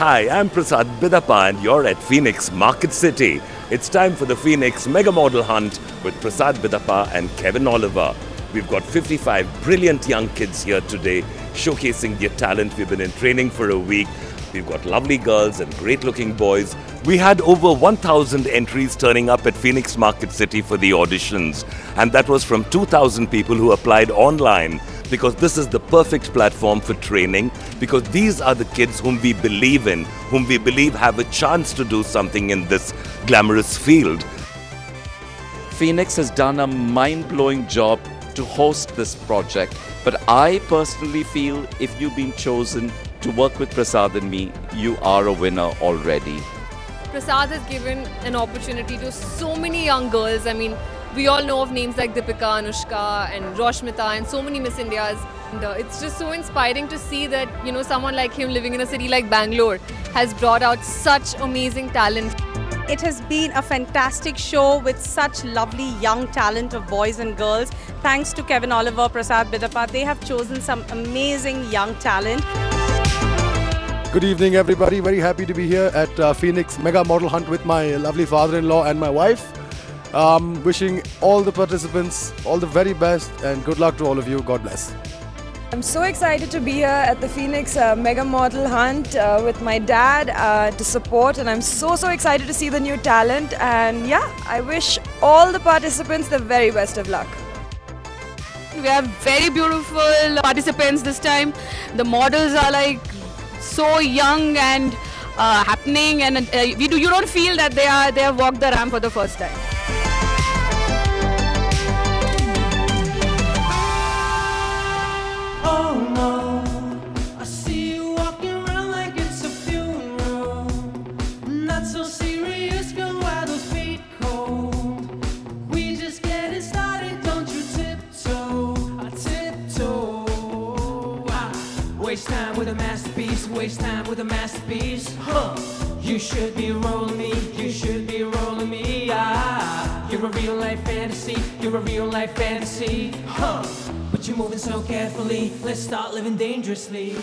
Hi, I'm Prasad Bidapa and you're at Phoenix Market City. It's time for the Phoenix Mega Model Hunt with Prasad Bidapa and Kevin Oliver. We've got 55 brilliant young kids here today showcasing their talent. We've been in training for a week. We've got lovely girls and great looking boys. We had over 1,000 entries turning up at Phoenix Market City for the auditions, and that was from 2,000 people who applied online because this is the perfect platform for training because these are the kids whom we believe in, whom we believe have a chance to do something in this glamorous field. Phoenix has done a mind blowing job to host this project, but I personally feel if you've been chosen to work with Prasad and me, you are a winner already. Prasad has given an opportunity to so many young girls. I mean, we all know of names like Deepika, Anushka, and Roshmita, and so many Miss Indias. And, uh, it's just so inspiring to see that you know someone like him living in a city like Bangalore has brought out such amazing talent. It has been a fantastic show with such lovely young talent of boys and girls. Thanks to Kevin Oliver, Prasad Bidapa, they have chosen some amazing young talent. Good evening, everybody. Very happy to be here at uh, Phoenix Mega Model Hunt with my lovely father-in-law and my wife. Um, wishing all the participants all the very best and good luck to all of you. God bless. I'm so excited to be here at the Phoenix uh, Mega Model Hunt uh, with my dad uh, to support, and I'm so so excited to see the new talent. And yeah, I wish all the participants the very best of luck. We have very beautiful participants this time. The models are like so young and uh, happening, and uh, we do, you don't feel that they are they have walked the ramp for the first time. Waste time with a masterpiece, waste time with a masterpiece. Huh. You should be rolling me, you should be rolling me. Ah, you're a real life fantasy, you're a real life fantasy. Huh. But you're moving so carefully, let's start living dangerously.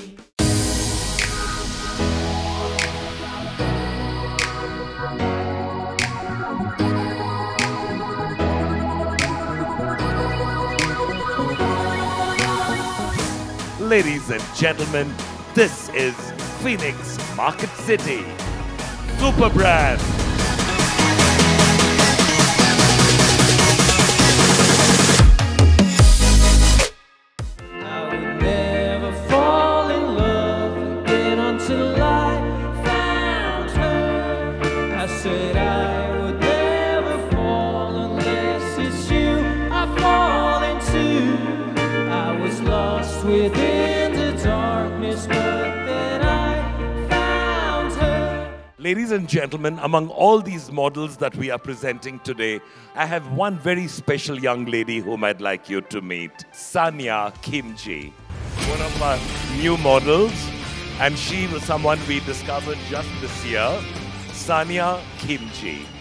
Ladies and gentlemen, this is Phoenix Market City. Super brand. I would Ladies and gentlemen, among all these models that we are presenting today, I have one very special young lady whom I'd like you to meet Sanya Kimji, one of our new models, and she was someone we discovered just this year. Sanya Kimji.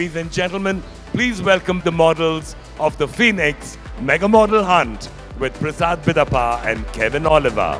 Ladies and gentlemen, please welcome the models of the Phoenix Mega Model Hunt with Prasad Bidapa and Kevin Oliver.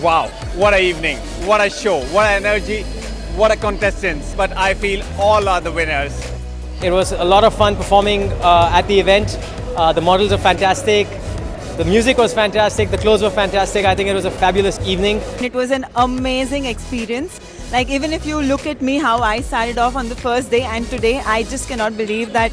Wow, what a evening, what a show, what an energy, what a contestants. But I feel all are the winners. It was a lot of fun performing uh, at the event. Uh, the models are fantastic. The music was fantastic. The clothes were fantastic. I think it was a fabulous evening. It was an amazing experience. Like even if you look at me, how I started off on the first day and today, I just cannot believe that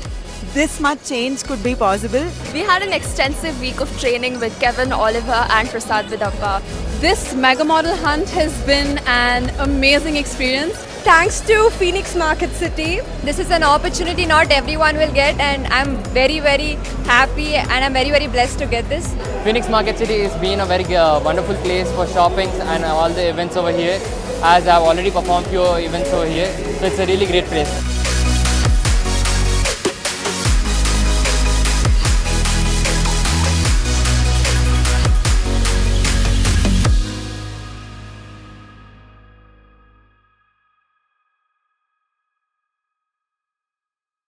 this much change could be possible. We had an extensive week of training with Kevin Oliver and Prasad Bidapa. This mega model hunt has been an amazing experience. Thanks to Phoenix Market City, this is an opportunity not everyone will get, and I'm very, very happy and I'm very, very blessed to get this. Phoenix Market City has been a very uh, wonderful place for shopping and all the events over here as I've already performed few events over here so it's a really great place.